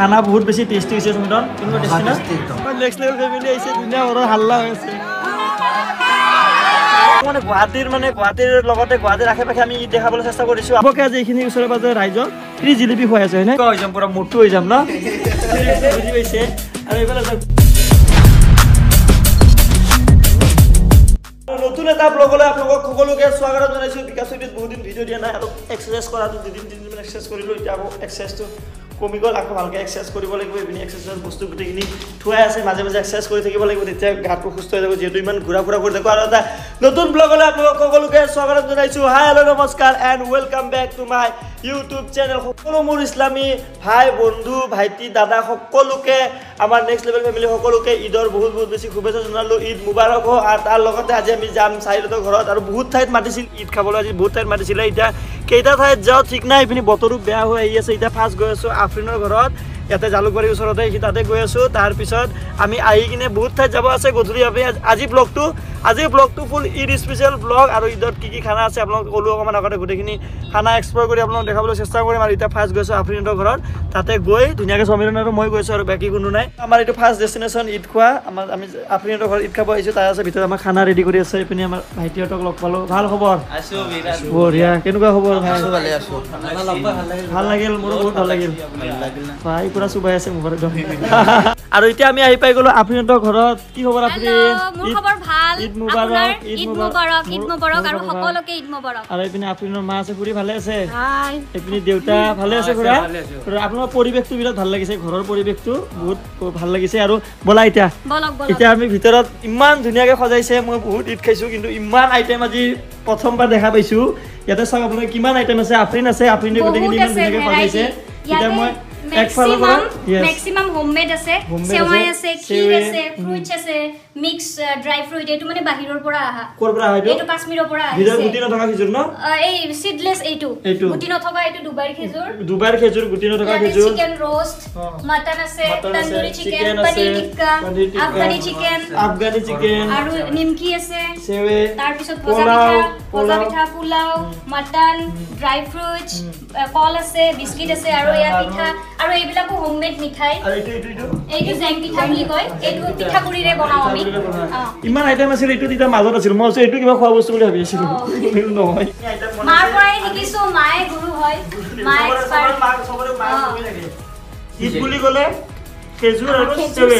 খানা বহুত বেছি টেষ্টি হৈছে সুমিতন কেনেকুৱা টেষ্টি না? tasty একদম। নেক্সট লেভেল ফেমিলি আহিছে ধুনীয়া ঘৰৰ হাল্লা হৈ আছে। মানে গুৱাহাটীৰ মানে গুৱাহাটীৰ লগতে গুৱাহাটীৰ আশে পাশে আমি ঈদ দেখাবলৈ চেষ্টা কৰিছোঁ। আপোনালোকে আজি এইখিনি ওচৰে পাজৰে ৰাইজক ফ্ৰী জিলিপি খুৱাই আছে হয়নে? হৈ যাম পূৰা মোটটো হৈ যাম ন? বুজি পাইছে আৰু এইফালে চাওক। নতুন এটা ব্লগলৈ আপোনালোকক সকলোকে স্বাগতম জনাইছোঁ। বিকাশ বহুত দিন ভিডিঅ' দিয়া নাই আৰু এক্সাৰচাইজ কৰাটো দুদিন তিনিদিন এক্সাৰচাইজ কৰিলোঁ এতিয়া আকৌ এক্সাৰচাইজটো কমি গ'ল আকৌ ভালকৈ এক্সাৰচাইজ কৰিব লাগিব এইপিনি এক্সাৰচাইজ বস্তু গোটেইখিনি থোৱাই আছে মাজে মাজে এক্সাৰচাইজ কৰি থাকিব লাগিব তেতিয়া গাটো সুস্থ হৈ যাব যিহেতু ইমান ঘূৰা ফুৰা কৰি থাকোঁ। আৰু এটা নতুন ব্লগলৈ আপোনালোক সকলোকে স্বাগতম জনাইছোঁ। হাই হেল্ল' নমস্কাৰ and welcome back to my YouTube channel সকলো মোৰ ইছলামী ভাই বন্ধু ভাইটি দাদা সকলোকে আমাৰ নেক্সট লেভেল ফেমিলি সকলোকে ঈদৰ বহুত বহুত বেছি শুভেচ্ছা জনালোঁ। ঈদ মুবাৰক হওক আৰু তাৰ লগতে আজি আমি যাম চাৰিহঁতৰ ঘৰত আৰু বহুত ঠাইত মাতিছিল। ঈদ খাবলৈ আজি বহুত ঠাইত মাতিছিলে। এতিয়া কেইটা ঠাইত যাওঁ ঠিক নাই এইপিনি বতৰো বেয়া হৈ আহি আছে। এতিয়া ফাৰ্ষ্ট গৈ আছোঁ আফৰিনৰ ঘৰত। ইয়াতে জালুকবাৰীৰ ওচৰতে সি তাতে গৈ আছোঁ। তাৰপিছত আমি আহি কিনে বহুত ঠাইত যাব আছে। গধূলি আমি আজ- ব্লগটো আজি ব্লগটো ফুল ঈদ স্পেচিয়েল ব্লগ আৰু ঈদত কি কি খানা আছে আপোনালোক ক'লোঁ অকণমান আগতে। গোটেইখিনি খানা এক্সপ্ল'ৰ কৰি আপোনালোক দেখাবলৈ চেষ্টা কৰিম আৰু এতিয়া ফাৰ্ষ্ট গৈছোঁ আফৰিনৰ ঘৰত। তাতে গৈ ধুনীয়াকৈ সমীৰণ আৰু মই গৈছোঁ আৰু বাকী কোনো নাই। আমাৰ এইটো ফাৰ্ষ্ট ডেষ্টিনেশ্যন ঈদ খোৱা। আমাৰ আমি আফৰিনৰ ঘৰত ঈদ খাব আহিছোঁ। তাৰ আছে ভিতৰত আমাৰ খানা ৰেডি কৰি আছে। এইপিনে আমাৰ ভাইটিহঁতক লগ পালোঁ। ভাল খবৰ? বঢ়িয়া। কেনেকুৱা খবৰ? ভালে লাগিল। মোৰো বহুত ভাল লাগিল। ভাই পুৰা চুবাই আছে মুখত একদম আৰু এতিয়া আমি আহি পাই গলো আফৰিনহঁতৰ ঘৰত। কি খবৰ মোৰ ঈদ- মুবাৰক আপোনাৰ? ঈদ মুবাৰক। ঈদ মোৰ- মুবাৰক মোৰ আৰু খবৰ ভাল। সকলোকে ঈদ মুবাৰক। আৰু এইপিনে আফৰিনৰ মা আছে খুৰী ভালে আছে? হাই। এইপিনে দেউতা ভালে আছে খুৰা? আৰু আপোনাৰ পৰিৱেশটো বিৰাট ভাল লাগিছে ঘৰৰ পৰিৱেশটো বহুত ভাল লাগিছে। আৰু ব'লা এতিয়া। বলক বলক। এতিয়া আমি ভিতৰত ইমান ধুনীয়াকৈ সজাইছে মই বহুত ঈদ খাইছোঁ কিন্তু ইমান আইটেম আজি প্ৰথমবাৰ দেখা পাইছোঁ। ইয়াতে চাওক আপোনাৰ কিমান আইটেম আছে আফৰিন আছে আফৰিনে গোটেইখিনি ইমান ধুনীয়াকৈ সজাইছে। এতিয়া মই মেক্সিমাম হোমমেড আছে সেৱাই আছে, ক্ষীৰ সেৱে, আছে। ফ্ৰুইটছ আছে মিক্স ড্ৰাই ফ্ৰুইট এইটো মানে বাহিৰৰ পৰা অহা ক'ৰ পৰা হয় এইটো? কাশ্মীৰৰ পৰা ভিতৰত আহিছে গুটি নথকা খেজুৰ ন? অ, এই চিডলেছ এইটো। গুটি নথকা এইটো ডুবাইৰ খেজুৰ। দুবাৰ খেজুৰ গুটি নথকা খেজুৰ। Chicken roast. মটন আছে tandoori chicken paneer tikka Afghani chicken Afghani chicken আৰু নিমকি আছে। চেৱে তাৰপিছত ভজা পোলাও পিঠা ভজা পোলাও। পিঠা পোলাও মটন ড্ৰাই ফ্ৰুটছ কল আছে বিস্কিট আছে আৰু এয়া পিঠা। আৰু এইবিলাকো হোমমেড মিঠাই আৰু এইটো এইটো এইটো এইটো জেং পিঠা বুলি কয় এইটো পিঠাগুড়িৰে বনাওঁ আমি। ইমান আইটেম আছিল এইটো তেতিয়া মাজত আছিল মই এইটো কিবা খোৱা বস্তু বুলি ভাবি আছিলোঁ নহয় মাৰ পৰাই শিকিছো মায়ে গুৰু হয় মায়ে ঈদ বুলি ক'লে খেজুৰ আৰু চেৱে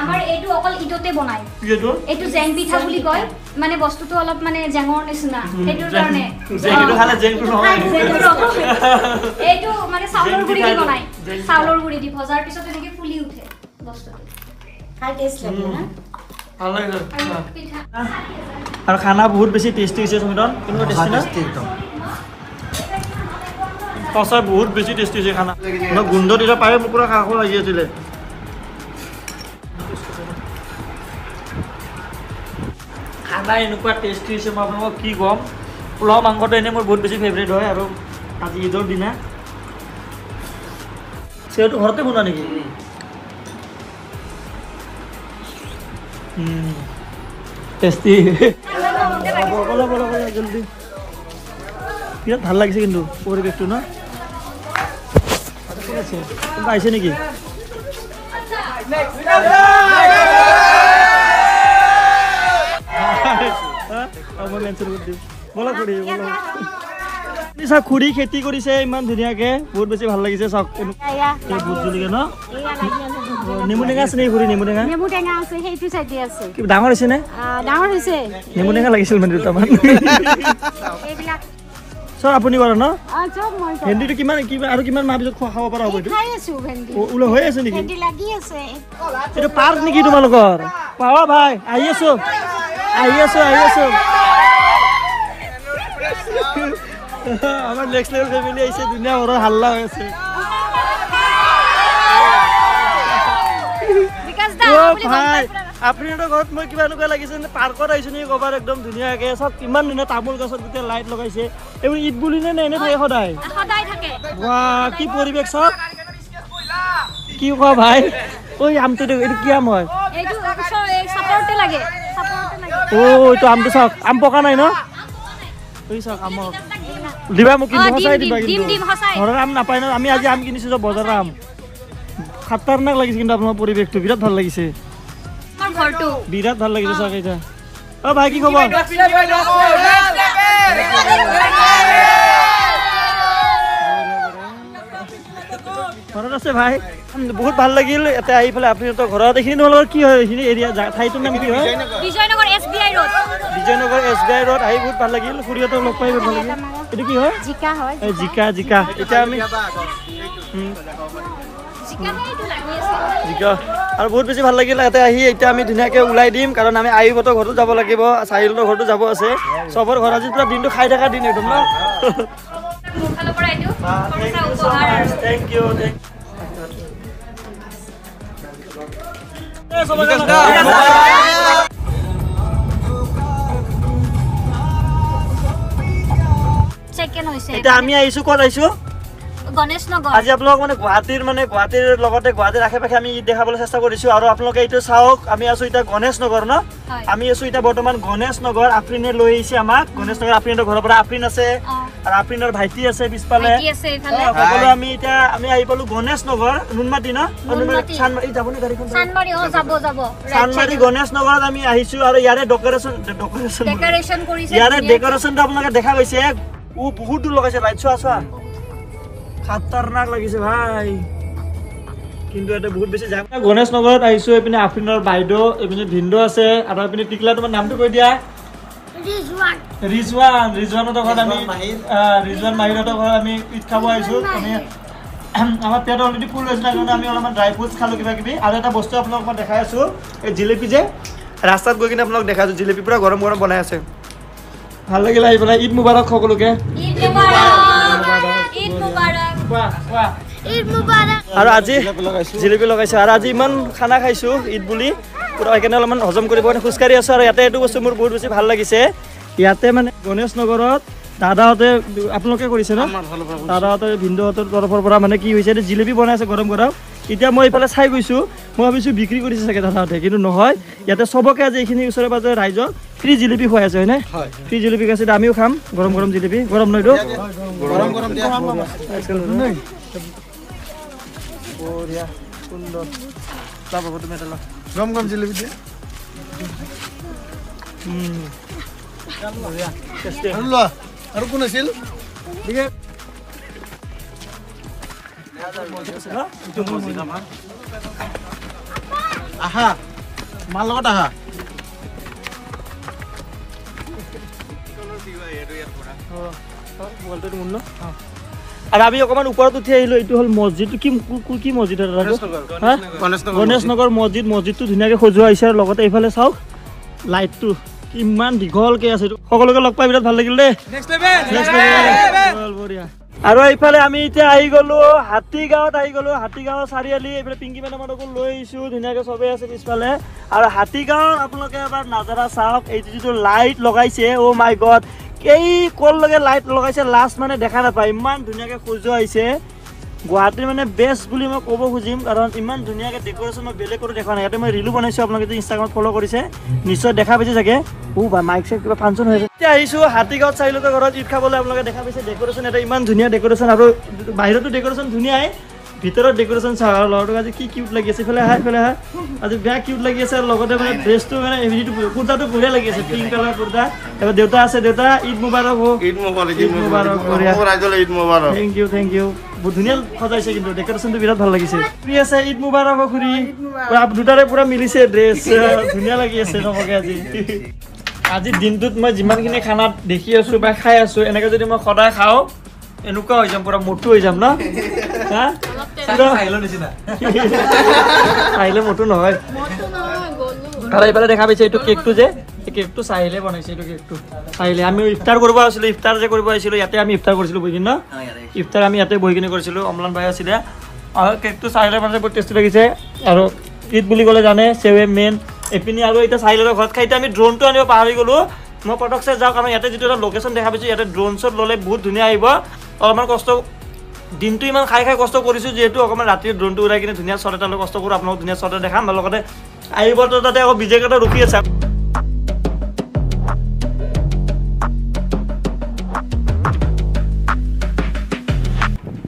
আমাৰ এইটো অকল ঈদতে বনায় এইটো এইটো জেং পিঠা বুলি কয় মানে বস্তুটো অলপ মানে জেঙৰ নিচিনা সেইটোৰ কাৰণে চাউলৰ গুৰি পিঠা দি। বনায় পিঠা। চাউলৰ গুৰি দি ভজাৰ পিছত এনেকে ফুলি উঠে বস্তুটো। আৰু খানা বহুত বেছি টেষ্টি হৈছে সুমিতন কেনেকুৱা টেষ্টি না? tasty একদম। সঁচাই বহুত বেছি টেষ্টি হৈছে খানা। মই গোন্ধ দিলে পায়ে মোৰ পুৰা খাওঁ লাগি আছিলে। খানা এনেকুৱা টেষ্টি হৈছে মই আপোনালোকক কি ক'ম? পোলাও মাংসটো এনেই মোৰ বহুত বেছি ফেভৰেট হয় আৰু আজি ঈদৰ দিনা। চেৱটো ঘৰতে বনোৱা নেকি টেষ্টি জলদি বিৰাট ভাল লাগিছে কিন্তু পৰিৱেশটো ন ঠিক আছে কোনোবা আহিছে নেকি হা? অ, মই cancel কৰি দিম। ব'লা খুৰী, ব'লা। আপুনি চাওক খুৰী খেতি কৰিছে ইমান ধুনীয়াকে। বহুত বেছি ভাল লাগিছে চাওক। কেনে- এই ভোট জলকীয়া ন? অ, নেমু টেঙা আছে নেকি খুৰী নেমু টেঙা? নেমু টেঙা আছে সেইটো চাইডে আছে। কি ডাঙৰ হৈছে নে? আহ, ডাঙৰ হৈছে। নেমু টেঙা লাগিছিল মানে দুটামান। এইবিলাক। চব আপুনি কৰে ন? আহ, চব মই কৰো। ভেন্দিটো কিমান কিমান আৰু কিমান মাহ পিছত খোৱা খাব পৰা হ'ব এই এইটো? খাই আছো ভেন্দি। অ, ওলাই হৈ আছে নেকি? ভেন্দি লাগি আছে। এইটো পাৰ্ক নেকি তোমালোকৰ? পাৱা ভাই আহি আছো। আহি আছো আহি আছো। আমাৰ নেক্সট লেভেল ফেমিলি আহিছে ধুনীয়া ঘৰৰ হাল্লা হৈ আছে। আপুনি ঘৰত মই কিবা এনেকুৱা লাগিছে পাৰ্কত আহিছো নেকি ক'ৰবাত একদম ধুনীয়াকে? চব ইমান ধুনীয়া তামোল গছত গোটেই লাইট লগাইছে। এইবোৰ ঈদ বুলি নে এনে থাকে সদায়? কি পৰিৱেশ চব। কি কোৱা ভাই? ঐ আমটো এইটো কি আম হয় অ' এইটো আমটো চাওক আম পকা নাই ন? চাওক আমৰ দিবা মোক কিন্তু সঁচাই দিবা কিন্তু। ঘৰৰ আম নাপায় ন আমি আজি আম কিনিছো চব বজাৰৰ আম। খাতাৰনাক লাগিছে কিন্তু আপোনাৰ পৰিৱেশটো বিৰাট ভাল লাগিছে। বিৰাট ভাল লাগিছে চাগে এতিয়া। অ ভাই কি খবৰ? ঘৰত আছে ভাই? বহুত ভাল লাগিল। ইয়াতে আহি পেলাই আপোনালোকৰ ঘৰত এইখিনি তোমালোকৰ কি হয়? এইখিনি এৰিয়া ঠাইটোৰ নাম কি হয়? Bijoynagar S B I road Bijoynagar S B I road আহি বহুত ভাল লাগিল। খুৰীহঁতক লগ পাই ভাল লাগিল। এইটো কি হয়? জিকা হয় জিকা। জিকা এতিয়া আমি জিকা আৰু বহুত বেছি ভাল লাগিল। ইয়াতে আহি এতিয়া আমি ধুনীয়াকৈ ওলাই দিম কাৰণ আমি আয়ুবতৰ ঘৰতো যাব লাগিব। চাহিলৰ ঘৰতো যাব আছে। চবৰ ঘৰত আজি পুৰা দিনটো খাই থকা দিন একদম ন? থেংক ইউ থেংক ছেকেণ্ড হৈছে এতিয়া আমি আহিছো ক'ত আহিছো? গণেশ নগৰ। আজি আপোনালোক মানে গুৱাহাটীৰ মানে গুৱাহাটীৰ লগতে গুৱাহাটীৰ আশে পাশে আমি দেখাবলৈ চেষ্টা কৰিছো আৰু আপোনালোকে এইটো চাওক আমি আছো এতিয়া গণেশ নগৰ ন। আমি আছো এতিয়া বৰ্তমান গণেশ নগৰ আফ্ৰিনে লৈ আহিছে আমাক। গণেশ নগৰ আফ্ৰিনৰ ঘৰৰ পৰা আফ্ৰিন আছে। আৰু আফ্ৰিনৰ ভাইটি আছে পিছফালে। সকলো আমি এতিয়া আমি আহি পালো গণেশ নগৰ নুনমাটি ন? অ, নুনমাটি। চানমাৰি যাবনে গাড়ীখন চানমাৰি অ যাব যাব। চানমাৰি গণেশ নগৰত আমি আহিছো আৰু ইয়াৰে ডেকৰেশ্যন ডেকৰেশ্যন ডেকৰেশ্যন কৰিছে ইয়াৰে ধুনীয়াকে। ডেকৰেশ্যনটো আপোনালোকে দেখা পাইছে। ও বহুত দূৰ লগাইছে লাইট চোৱা চোৱা। খাতাৰনাক লাগিছে ভাই। কিন্তু বহুত বেছি যাম গণেশ নগৰত আহিছো এইপিনে আফ্ৰিনৰ বাইদেউ এইপিনে ভিন্দু আছে। আৰু এইপিনে টিকলা তোমাৰ নামটো কৈ দিয়া। ৰিজৱান ৰিজৱানৰ ঘৰত আমি ৰিজৱান মাহিৰহঁতৰ ঘৰত আমি ঈদ খাব আহিছো। আমি আমাৰ পেট অলৰেডি ফুল হৈছিলে কাৰণে আমি অলপমান ড্ৰাই ফ্ৰুটছ খালোঁ কিবা কিবি আৰু এটা বস্তু আপোনালোকক মই দেখাই আছোঁ এই জিলেপি যে ৰাস্তাত গৈ কিনে আপোনালোক দেখাইছোঁ জিলেপি পূৰা গৰম গৰম বনাই আছে। ভাল লাগিল আহি পেলাই ঈদ মুবাৰক সকলোকে। আৰু আজি জিলেপি লগাইছে। আৰু আজি ইমান খানা খাইছোঁ ঈদ বুলি। পূৰা সেইকাৰণে অলপমান হজম কৰিব কাৰণে খোজকাঢ়ি আছোঁ আৰু ইয়াতে এইটো বস্তু মোৰ বহুত বেছি ভাল লাগিছে। ইয়াতে মানে গণেশ নগৰত দাদাহঁতে আপোনালোকে কৰিছে ন? দাদাহঁতে ভিন্দুহঁতৰ তৰফৰ পৰা মানে কি হৈছে জিলেপি বনাই আছে গৰম গৰম। এতিয়া মই এইফালে চাই গৈছোঁ মই ভাবিছোঁ বিক্ৰী কৰিছে চাগে দাদাহঁতে কিন্তু নহয়। ইয়াতে চবকে আজি এইখিনি ওচৰে পাজৰে ৰাইজক ফ্ৰী জিলেপি খুৱাই আছে হয়নে? ফ্ৰী জিলেপি আছে আমিও খাম গৰম গৰম জিলেপি। গৰম নহয় বঢ়িয়া সুন্দৰ। গৰম গৰম জিলেপি দিয়া। আৰু লোৱা আৰু কোন আছিল? আহা মাৰ লগত আহা। আৰু আমি অকণমান ওপৰত উঠি আহিলো এইটো হ'ল মছজিদ কি কো- মছজিদ? গণেশ নগৰ মছজিদ মছজিদটো ধুনীয়াকৈ সজোৱা হৈছে আৰু লগতে এইফালে চাওক লাইটটো কিমান দীঘলকৈ আছে। সকলোকে লগ পাই বিৰাট ভাল লাগিল দেই। আৰু এইফালে আমি এতিয়া আহি গলো হাতীগাঁৱত আহি গলো হাতীগাঁৱৰ চাৰিআলি এইফালে পিংকি মেডামহঁতকো লৈ আহিছো ধুনীয়াকৈ চবেই আছে পিছফালে। আৰু হাতীগাঁৱত আপোনালোকে এবাৰ নাজাৰা চাওক এইটো যিটো লাইট লগাইছে অ' মাই গড এই কললৈকে লাইট লগাইছে লাষ্ট মানে দেখা নাপায়। ইমান ধুনীয়াকৈ সজোৱা হৈছে গুৱাহাটীৰ মানে বেষ্ট বুলি মই ক'ব খুজিম কাৰণ ইমান ধুনীয়াকৈ ডেক'ৰেশ্যন মই বেলেগ ক'তো দেখা নাই। ইয়াতে মই ৰিলো বনাইছোঁ আপোনালোকে যদি ইনষ্টাগ্ৰামত ফ'ল' কৰিছে নিশ্চয় দেখা পাইছে চাগে। ও বা মাইক চাইক কিবা ফাংচন হৈ আছে। এতিয়া আহিছোঁ হাতীগাঁৱত চাৰিলোকৰ ঘৰত ঈদ খাবলৈ আপোনালোকে দেখা পাইছে ডেক'ৰেশ্যন এটা ইমান ধুনীয়া ডেক'ৰেশ্যন আৰু বাহিৰতো ডেক'ৰেশ্যন ধুনীয়াই। ভিতৰত ডেক'ৰেশ্যন চাওঁ আৰু ল'ৰাটোক আজি কি কিউট লাগি আছে ইফালে আহা ইফালে আহা। আজি বেয়া কিউট লাগি আছে আৰু লগতে মানে ড্ৰেছটো মানে হেৰিটো কুৰ্তাটো বঢ়িয়া লাগি আছে পিংক কালাৰ কুৰ্তা। এবাৰ দেউতা আছে দেউতা ঈদ মুবাৰক হওক। ঈদ মোবাৰক ঈদ মোবাৰক, বঢ়িয়া। ৰাইজলৈ ঈদ মোবাৰক। থেংক ইউ থেংক ইউ বহুত ধুনীয়া সজাইছে কিন্তু ডেক'ৰেশ্যনটো বিৰাট ভাল লাগিছে। খুৰী আছে ঈদ মুবাৰক খুৰী দুটাৰে পুৰা মিলিছে ড্ৰেছ ধুনীয়া লাগি আছে চবকে আজি। আজিৰ দিনটোত মই যিমানখিনি খানা দেখি আছোঁ বা খাই আছোঁ এনেকৈ যদি মই সদায় খাওঁ এনেকুৱা হৈ যাম পুৰা মোটো হৈ যাম ন? হা? চাহিলে মোটো নহয়। আৰু এইফালে দেখা পাইছে এইটো কেকটো যে এই কেকটো চাহিলে বনাইছে এইটো কেকটো। চাহিলে আমি ইফতাৰ কৰিব আহিছিলোঁ ইফতাৰ যে কৰিব আহিছিলোঁ ইয়াতে আমি ইফতাৰ কৰিছিলোঁ বহি কিনে। ন ইফতাৰ আমি ইয়াতে বহি কিনে কৰিছিলোঁ। অমলান ভাই আছিলে। আৰু কেকটো চাহিলে বনাইছে বহুত টেষ্টি লাগিছে। আৰু ঈদ বুলি ক'লে জানে চেৱে মেইন। এইপিনি আৰু এতিয়া চাহিলৰ ঘৰত খাই এতিয়া আমি ড্ৰোনটো আনিব পাহৰি গ'লোঁ। মই পটকছে যাওক আমাৰ ইয়াতে যিটো এটা লোকেশ্যন দেখা পাইছোঁ ইয়াতে ড্ৰোন শ্বট ল'লে বহুত ধুনীয়া আহিব। অলপমান কষ্ট দিনটো ইমান খাই খাই কষ্ট কৰিছোঁ যিহেতু অকণমান ৰাতি ড্ৰোনটো উৰাই কিনে ধুনীয়া শ্বট এটা লৈ কষ্ট কৰোঁ আপোনালোক ধুনীয়া শ্বট এটা দেখাম লগতে আহিব তাতে আকৌ বিজয় কেইটা ৰখি আছে।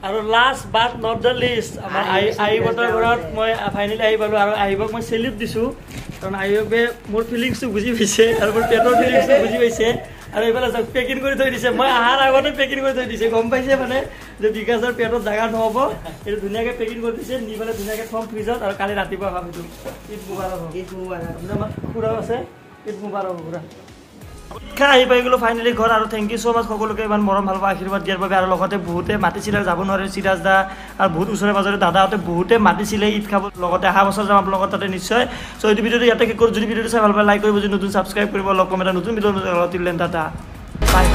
আৰু last but not the least আমাৰ আইবতৰ ঘৰত মই ফাইনেলি আহি পালোঁ আৰু আহিবক মই চেলিউট দিছোঁ। কাৰণ আইবে মোৰ ফিলিংছটো বুজি পাইছে আৰু মোৰ পেটৰ ফিলিংছটো বুজি পাইছে। আৰু এইফালে চাওক পেকিং কৰি থৈ দিছে। মই অহাৰ আগতে পেকিং কৰি থৈ দিছে। গম পাইছে মানে যে বিকাশৰ পেটত জেগা নহ'ব। এইটো ধুনীয়াকৈ পেকিং কৰি দিছে। নি পেলাই ধুনীয়াকৈ থ'ম ফ্ৰিজত আৰু কালি ৰাতিপুৱা খাম এইটো ঈদ মুবাৰক। হওক। ঈদ মুবাৰক। আপোনাৰ আমাৰ খুৰাও আছে। ঈদ মুবাৰক খুৰা শিক্ষা আহি পাই গ'লো ফাইনেলি ঘৰ আৰু থেংক ইউ ছ' মাছ সকলোকে ইমান মৰম ভাল পোৱা আশীৰ্বাদ দিয়াৰ বাবে আৰু লগতে বহুতে মাতিছিলে যাব নোৱাৰে চিৰাজ দা আৰু বহুত ওচৰে পাজৰে দাদাহঁতে বহুতে মাতিছিলে ঈদ খাব লগতে অহা বছৰ যাম আপোনালোকৰ তাতে নিশ্চয়। চ' এইটো ভিডিঅ'টো ইয়াতে কৰোঁ যদি ভিডিঅ'টো চাই ভাল পায় লাইক কৰিব যদি নতুন ছাবস্ক্ৰাইব কৰিব লগ কম এটা নতুন ভিডিঅ' দাদা বাই